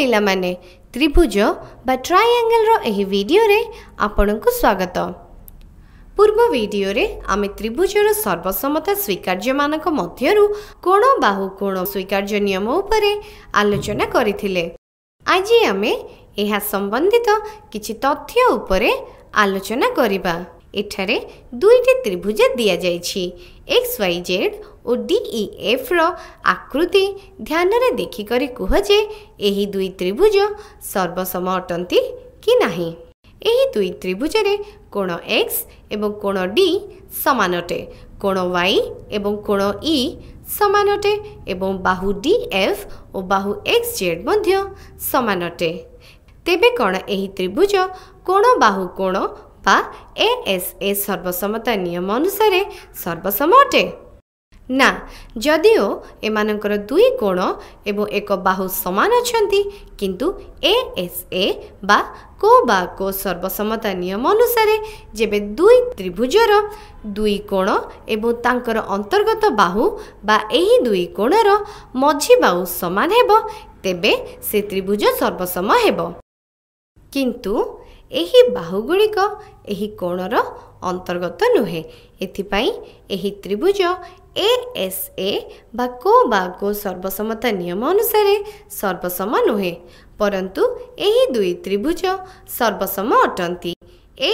ପିଲାମାନେ ତ୍ରିଭୁଜ ବା ଟ୍ରାଇଆଙ୍ଗେଲର ଏହି ଭିଡ଼ିଓରେ ଆପଣଙ୍କୁ ସ୍ୱାଗତ। ପୂର୍ବ ଭିଡ଼ିଓରେ ଆମେ ତ୍ରିଭୁଜର ସର୍ବସମ୍ମତା ସ୍ୱୀକାର୍ଯ୍ୟମାନଙ୍କ ମଧ୍ୟରୁ କୋଣ ବାହୁ କୋଣ ସ୍ୱୀକାର୍ଯ୍ୟ ନିୟମ ଉପରେ ଆଲୋଚନା କରିଥିଲେ। ଆଜି ଆମେ ଏହା ସମ୍ବନ୍ଧିତ କିଛି ତଥ୍ୟ ଉପରେ ଆଲୋଚନା କରିବା। ଏଠାରେ ଦୁଇଟି ତ୍ରିଭୁଜ ଦିଆଯାଇଛି ଏକ୍ସ ୱାଇ ଜେଡ୍ ଓ ଡିଇ ଏଫ୍ର ଆକୃତି ଧ୍ୟାନରେ ଦେଖିକରି କୁହ ଯେ ଏହି ଦୁଇ ତ୍ରିଭୁଜ ସର୍ବସମ ଅଟନ୍ତି କି ନାହିଁ ଏହି ଦୁଇ ତ୍ରିଭୁଜରେ କୋଣ ଏକ୍ସ ଏବଂ କୋଣ ଡି ସମାନ ଅଟେ କୋଣ ୱାଇ ଏବଂ କୋଣ ଇ ସମାନ ଅଟେ ଏବଂ ବାହୁ ଡି ଏଫ୍ ଓ ବାହୁ ଏକ୍ସ ଜେଡ୍ ମଧ୍ୟ ସମାନ ଅଟେ ତେବେ କ'ଣ ଏହି ତ୍ରିଭୁଜ କୋଣ ବାହୁ କୋଣ ବା ଏ ଏସ୍ ଏ ସର୍ବସମତା ନିୟମ ଅନୁସାରେ ସର୍ବସମ ଅଟେ ନା ଯଦିଓ ଏମାନଙ୍କର ଦୁଇ କୋଣ ଏବଂ ଏକ ବାହୁ ସମାନ ଅଛନ୍ତି କିନ୍ତୁ ଏ ଏସ୍ ଏ ବା କୋ ବା କୋ ସର୍ବସମତା ନିୟମ ଅନୁସାରେ ଯେବେ ଦୁଇ ତ୍ରିଭୁଜର ଦୁଇ କୋଣ ଏବଂ ତାଙ୍କର ଅନ୍ତର୍ଗତ ବାହୁ ବା ଏହି ଦୁଇ କୋଣର ମଝି ବାହୁ ସମାନ ହେବ ତେବେ ସେ ତ୍ରିଭୁଜ ସର୍ବସମ ହେବ। କିନ୍ତୁ ଏହି ବାହୁଗୁଡ଼ିକ ଏହି କୋଣର ଅନ୍ତର୍ଗତ ନୁହେଁ। ଏଥିପାଇଁ ଏହି ତ୍ରିଭୁଜ ଏ ଏସ୍ ଏ ବା କୋ ବା କୋ ସର୍ବସମତା ନିୟମ ଅନୁସାରେ ସର୍ବସମ ନୁହେଁ ପରନ୍ତୁ ଏହି ଦୁଇ ତ୍ରିଭୁଜ ସର୍ବସମ ଅଟନ୍ତି। ଏ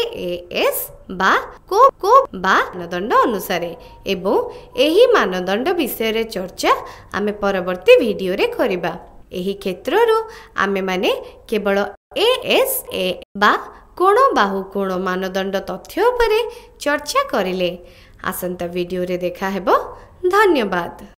ଏସ୍ ବା କୋ କୋ ବା ମାନଦଣ୍ଡ ଅନୁସାରେ ଏବଂ ଏହି ମାନଦଣ୍ଡ ବିଷୟରେ ଚର୍ଚ୍ଚା ଆମେ ପରବର୍ତ୍ତୀ ଭିଡ଼ିଓରେ କରିବା। ଏହି କ୍ଷେତ୍ରରୁ ଆମେମାନେ କେବଳ ଏ ଏସ୍ ଏ ବା କୋଣ ବାହୁ କୋଣ ମାନଦଣ୍ଡ ତଥ୍ୟ ଉପରେ ଚର୍ଚ୍ଚା କରିଲେ। ଆସନ୍ତା ଭିଡ଼ିଓରେ ଦେଖାହେବ ଧନ୍ୟବାଦ।